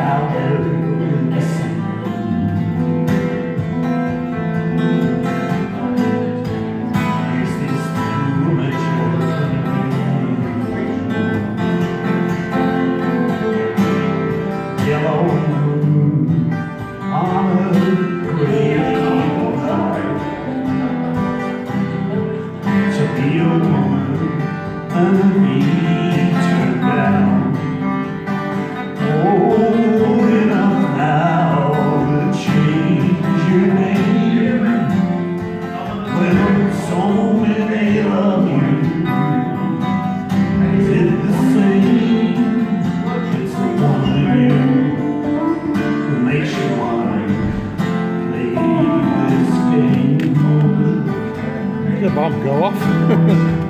Hallelujah. The bomb go off.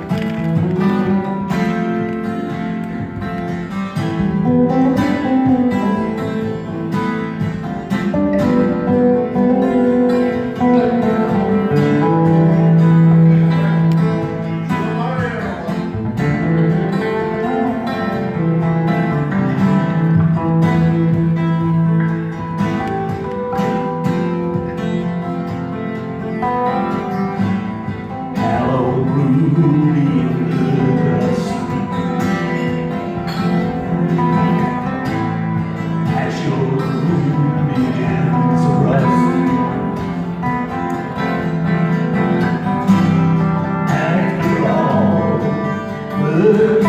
그